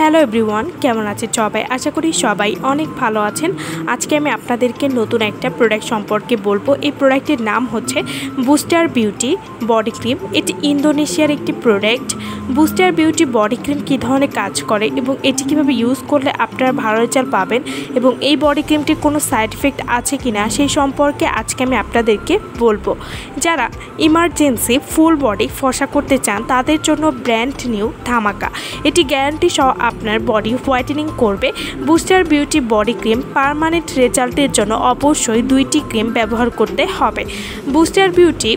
Hello everyone, কেমন আছে সবাই? আশা করি সবাই অনেক ভালো আছেন। আজকে আমি আপনাদেরকে নতুন একটা প্রোডাক্ট সম্পর্কে বলব। এই প্রোডাক্টের নাম হচ্ছে বুস্টার বিউটি বডি ক্রিম এটি ইন্দোনেশিয়ার একটি product booster beauty body cream কী ধরনের কাজ করে এবং এটি কীভাবে ইউজ করলে আপনারা ভালো রেজাল্ট পাবেন এবং এই বডি ক্রিমটির কোনো সাইড এফেক্ট আছে কি না সেই সম্পর্কে আজকে আমি আপনাদেরকে বলব। যারা ইমার্জেন্সি ফুল বডি ফসা করতে চান, তাদের জন্য ব্র্যান্ড নিউ ধামাকা। এটি গ্যারান্টি সহ আপনার বডি হোয়াইটেনিং করবে booster beauty body cream permanent রেজাল্টের জন্য অবশ্যই দুইটি ক্রিম ব্যবহার করতে হবে। বুস্টার বিউটি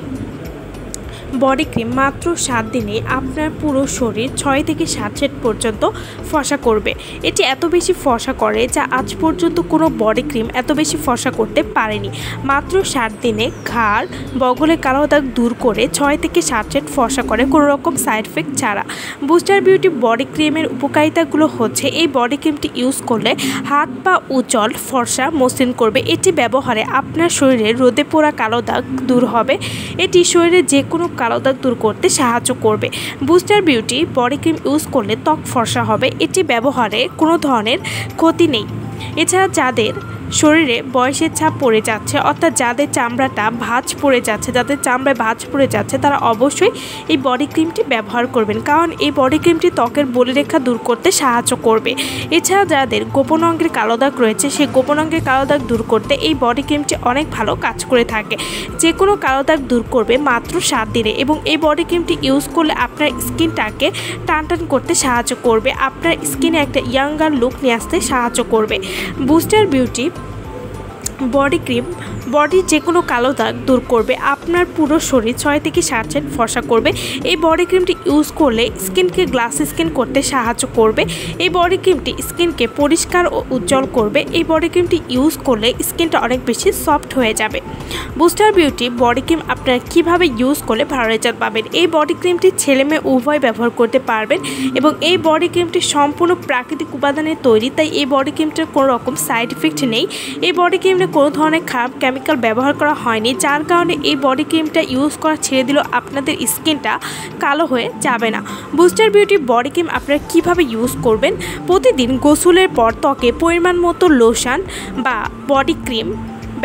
বডি ক্রিম মাত্র সাত দিনে আপনার পুরো শরীর ছয় থেকে সাত সেট পর্যন্ত ফসা করবে। এটি এত বেশি ফসা করে যা আজ পর্যন্ত কোনো বডি ক্রিম এত বেশি ফসা করতে পারেনি। মাত্র সাত দিনে ঘাড় বগলে কালো দাগ দূর করে ছয় থেকে সাত সেট ফসা করে কোনো রকম সাইড এফেক্ট ছাড়া। বুস্টার বিউটি বডি ক্রিমের উপকারিতাগুলো হচ্ছে এই বডি ক্রিমটি ইউজ করলে হাত পা উজ্জ্বল, ফর্সা, মসৃণ করবে। এটি ব্যবহারে আপনার শরীরে রোদে পোড়া কালো দাগ দূর হবে। এটি শরীরে যে কোনো কালো দাগ দূর করতে সাহায্য করবে। Booster beauty body cream use করলে ত্বক ফর্সা হবে। এটি ব্যবহারে কোনো ধরনের ক্ষতি নেই। এছাড়া যাদের শরীরে বয়সের ছাপ পড়ে যাচ্ছে, অর্থাৎ যাদের চামড়াটা ভাঁজ পড়ে যাচ্ছে, যাদের চামড়ায় ভাঁজ পড়ে যাচ্ছে, তারা অবশ্যই এই বডি ক্রিমটি ব্যবহার করবেন। কারণ এই বডি ক্রিমটি ত্বকের বলিরেখা দূর করতে সাহায্য করবে। এছাড়া যাদের গোপন অঙ্গের কালো দাগ রয়েছে, সেই গোপন অঙ্গের কালো দাগ দূর করতে এই বডি ক্রিমটি অনেক ভালো কাজ করে থাকে। যে কোনো কালো দাগ দূর করবে মাত্র সাত দিনে এবং এই বডি ক্রিমটি ইউজ করলে আপনার স্কিনটাকে টান টান করতে সাহায্য করবে। আপনার স্কিনে একটা ইয়াঙ্গার লুক নিয়ে আসতে সাহায্য করবে। বুস্টার বিউটি বডি ক্রিম বডির যে কোনো কালো দাগ দূর করবে। আপনার পুরো শরীর ছয় থেকে সাত সেট ফসা করবে। এই বডি ক্রিমটি ইউজ করলে স্কিনকে গ্লাস স্কিন করতে সাহায্য করবে। এই বডি ক্রিমটি স্কিনকে পরিষ্কার ও উজ্জ্বল করবে। এই বডি ক্রিমটি ইউজ করলে স্কিনটা অনেক বেশি সফট হয়ে যাবে। বুস্টার বিউটি বডি ক্রিম আপনারা কীভাবে ইউজ করলে ভালো রেজাল্ট পাবেন? এই বডি ক্রিমটি ছেলে মেয়ে উভয় ব্যবহার করতে পারবেন এবং এই বডি ক্রিমটি সম্পূর্ণ প্রাকৃতিক উপাদানের তৈরি, তাই এই বডি ক্রিমটার কোনো রকম সাইড ইফেক্ট নেই। এই বডি ক্রিমে কোনো ধরনের খারাপ কেমিক্যাল ব্যবহার করা হয়নি, যার কারণে এই বডি ক্রিমটা ইউজ করা ছেড়ে দিলেও আপনাদের স্কিনটা কালো হয়ে যাবে না। বুস্টার বিউটি বডি ক্রিম আপনারা কীভাবে ইউজ করবেন? প্রতিদিন গোসলের পর ত্বকে পরিমাণ মতো লোশন বা বডি ক্রিম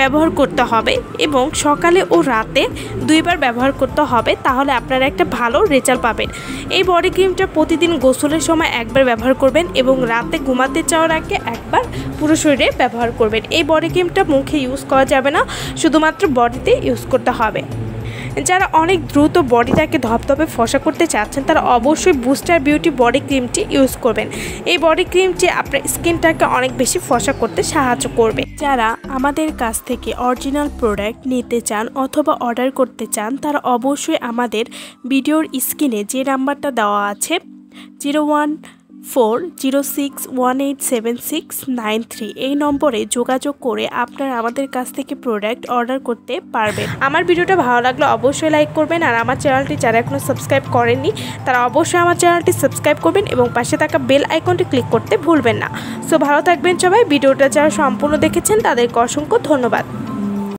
ব্যবহার করতে হবে এবং সকালে ও রাতে দুইবার ব্যবহার করতে হবে, তাহলে আপনারা একটা ভালো রেজাল্ট পাবেন। এই বডি ক্রিমটা প্রতিদিন গোসলের সময় একবার ব্যবহার করবেন এবং রাতে ঘুমাতে চাওয়ার আগে একবার পুরো শরীরে ব্যবহার করবেন। এই বডি ক্রিমটা মুখে ইউজ করা যাবে না, শুধুমাত্র বডিতে ইউজ করতে হবে। যারা অনেক দ্রুত বডিটাকে ধপধপে ফসা করতে চাচ্ছেন, তারা অবশ্যই বুস্টার বিউটি বডি ক্রিমটি ইউজ করবেন। এই বডি ক্রিমটি আপনার স্কিনটাকে অনেক বেশি ফসা করতে সাহায্য করবে। যারা আমাদের কাছ থেকে অরিজিনাল প্রোডাক্ট নিতে চান অথবা অর্ডার করতে চান, তারা অবশ্যই আমাদের ভিডিওর স্ক্রিনে যে নাম্বারটা দেওয়া আছে zero one four zero six one eight seven six nine three এই নম্বরে যোগাযোগ করে আপনারা আমাদের কাছ থেকে প্রোডাক্ট অর্ডার করতে পারবেন। আমার ভিডিওটা ভালো লাগলে অবশ্যই লাইক করবেন আর আমার চ্যানেলটি যারা এখনও সাবস্ক্রাইব করেননি, তারা অবশ্যই আমার চ্যানেলটি সাবস্ক্রাইব করবেন এবং পাশে থাকা বেল আইকনটি ক্লিক করতে ভুলবেন না। সো ভালো থাকবেন সবাই, ভিডিওটা যারা সম্পূর্ণ দেখেছেন তাদেরকে অসংখ্য ধন্যবাদ।